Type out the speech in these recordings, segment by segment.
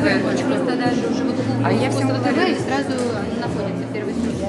ТВ. Просто даже уже вот А я говорю. и сразу находится первый строчке.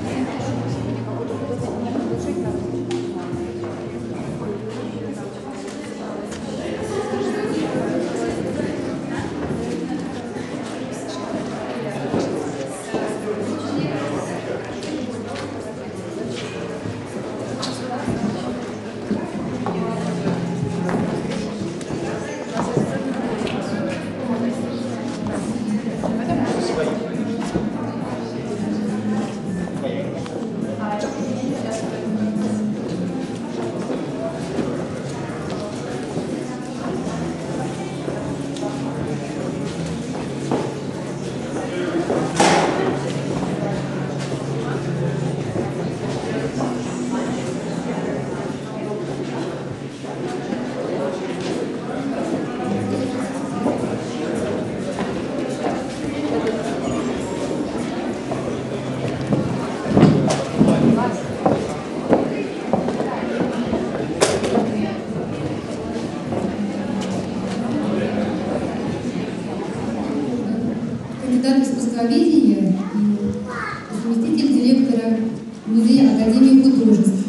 Кандидат искусствоведения и заместитель директора Музея Академии художеств.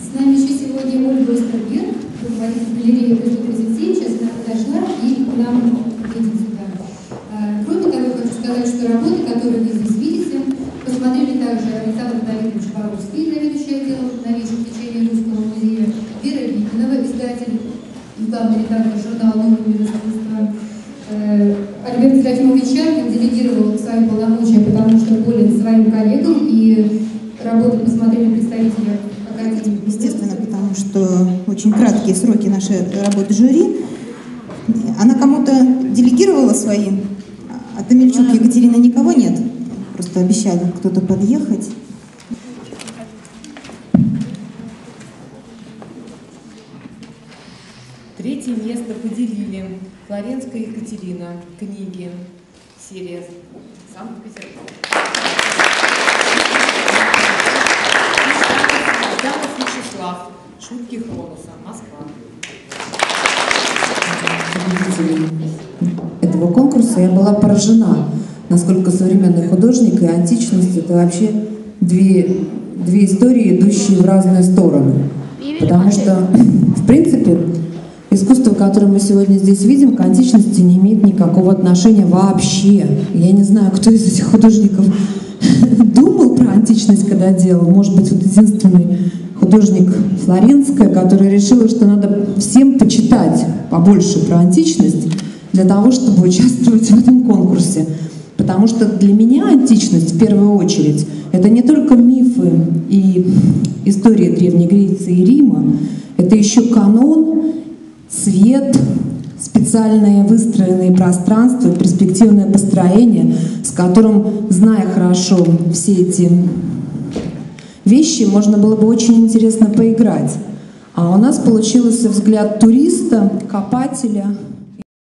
С нами еще сегодня Ольга Остерберг, руководитель галереи «Преступный Сейчас она подошла и к нам едет сюда. А, Кроме того, хочу сказать, что работы, которые вы здесь видите, посмотрели также Александр Давидович Боровский, заведующий отделом новейших течений главный редактор журнала. Э, Альберт Серафимович Чаркин делегировал свои полномочия, потому что болен своим коллегам, и работы посмотрели представители Академии. Естественно, потому что очень краткие сроки нашей работы жюри. Она кому-то делегировала свои, а Тамельчук Екатерина никого нет. Просто обещали кто-то подъехать. Третье место поделили Флоренская Екатерина, книги, серия Санкт-Петербург. Станов Вячеслав, шутки Хроноса, Москва. этого конкурса, я была поражена, насколько современный художник и античность это вообще две, две истории, идущие в разные стороны. Потому что, в принципе, искусство, которое мы сегодня здесь видим, к античности не имеет никакого отношения вообще. Я не знаю, кто из этих художников думал про античность, когда делал. Может быть, вот единственный художник Флоренская, которая решила, что надо всем почитать побольше про античность для того, чтобы участвовать в этом конкурсе. Потому что для меня античность в первую очередь это не только мифы и история Древней Греции и Рима, это еще канон, свет, специальные выстроенные пространства, перспективное построение, с которым, зная хорошо все эти вещи, можно было бы очень интересно поиграть. А у нас получился взгляд туриста, копателя,